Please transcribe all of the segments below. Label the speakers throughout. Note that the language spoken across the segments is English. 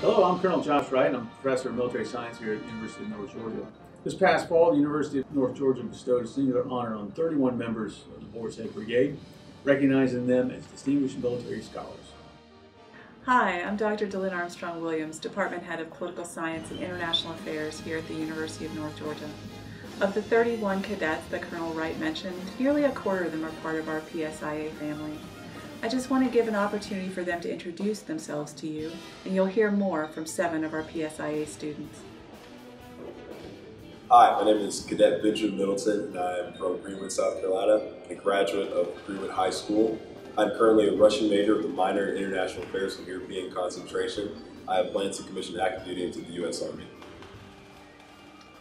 Speaker 1: Hello, I'm Colonel Josh Wright, I'm a professor of military science here at the University of North Georgia. This past fall, the University of North Georgia bestowed a singular honor on 31 members of the Boar's Head Brigade, recognizing them as distinguished military scholars.
Speaker 2: Hi, I'm Dr. Delynn Armstrong Williams, Department Head of Political Science and International Affairs here at the University of North Georgia. Of the 31 cadets that Colonel Wright mentioned, nearly a quarter of them are part of our PSIA family. I just want to give an opportunity for them to introduce themselves to you, and you'll hear more from seven of our PSIA students.
Speaker 3: Hi, my name is Cadet Benjamin Middleton, and I am from Greenwood, South Carolina, a graduate of Greenwood High School. I'm currently a Russian major with a minor in International Affairs and European concentration. I have plans to commission active duty into the U.S. Army.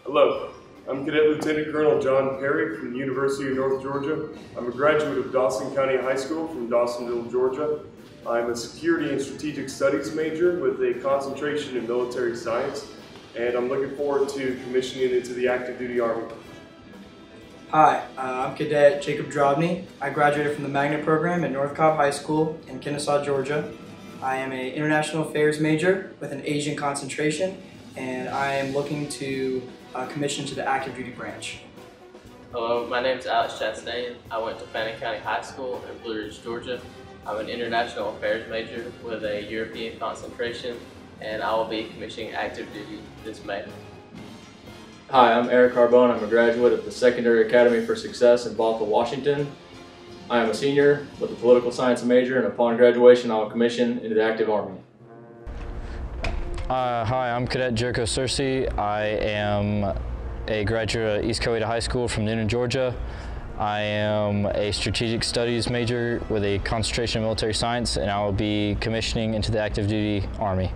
Speaker 4: Hello, I'm Cadet Lieutenant Colonel John Perry from the University of North Georgia. I'm a graduate of Dawson County High School from Dawsonville, Georgia. I'm a Security and Strategic Studies major with a concentration in military science, and I'm looking forward to commissioning into the active duty Army.
Speaker 5: Hi, uh, I'm Cadet Jacob Drobney. I graduated from the Magnet program at North Cobb High School in Kennesaw, Georgia. I am an international affairs major with an Asian concentration, and I am looking to uh, commission to the active duty branch.
Speaker 6: Hello, my name is Alex Chastain. I went to Fannin County High School in Blue Ridge, Georgia. I'm an international affairs major with a European concentration, and I will be commissioning active duty this May.
Speaker 7: Hi, I'm Eric Carbone. I'm a graduate of the Secondary Academy for Success in Bothell, Washington. I am a senior with a political science major, and upon graduation, I will commission into the active army.
Speaker 8: Uh, hi, I'm Cadet Jericho Searcy. I am a graduate of East Coweta High School from Newnan, Georgia. I am a strategic studies major with a concentration in military science, and I will be commissioning into the active duty Army.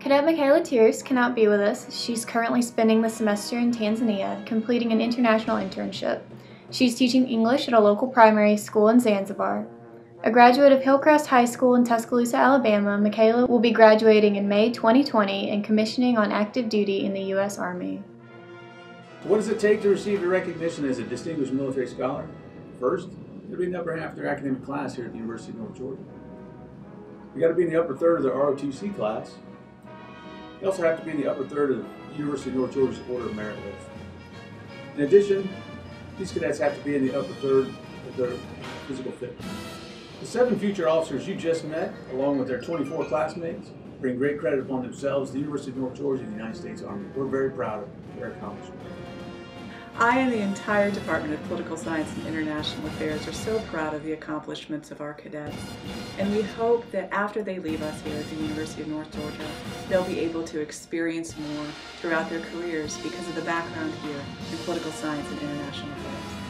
Speaker 9: Cadet Micaela Tierce cannot be with us. She's currently spending the semester in Tanzania, completing an international internship. She's teaching English at a local primary school in Zanzibar. A graduate of Hillcrest High School in Tuscaloosa, Alabama, Micaela will be graduating in May 2020 and commissioning on active duty in the U.S. Army.
Speaker 1: What does it take to receive your recognition as a distinguished military scholar? First, you'll be in the upper half of their academic class here at the University of North Georgia. You got to be in the upper third of the ROTC class. You also have to be in the upper third of the University of North Georgia's Order of Merit list. In addition, these cadets have to be in the upper third of their physical fitness. The seven future officers you just met, along with their 24 classmates, bring great credit upon themselves, the University of North Georgia, and the United States Army. We're very proud of their accomplishments.
Speaker 2: I and the entire Department of Political Science and International Affairs are so proud of the accomplishments of our cadets. And we hope that after they leave us here at the University of North Georgia, they'll be able to experience more throughout their careers because of the background here in political science and international affairs.